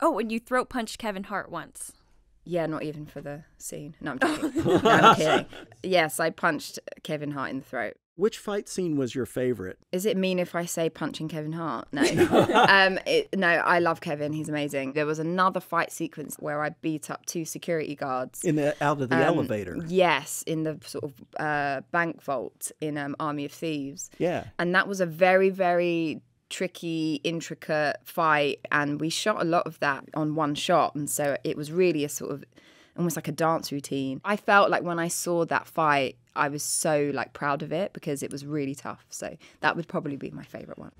Oh, and you throat punched Kevin Hart once. Yeah, not even for the scene. No, I'm kidding. no, I'm kidding. Yes, I punched Kevin Hart in the throat. Which fight scene was your favorite? Is it mean if I say punching Kevin Hart? No. um, it, no, I love Kevin. He's amazing. There was another fight sequence where I beat up two security guards. In the out of the Um, elevator. Yes, in the sort of uh, bank vault in um, Army of Thieves. Yeah. And that was a very, very tricky, intricate fight. And we shot a lot of that on one shot. And so it was really a sort of almost like a dance routine. I felt like when I saw that fight, I was so like proud of it because it was really tough. So that would probably be my favorite one.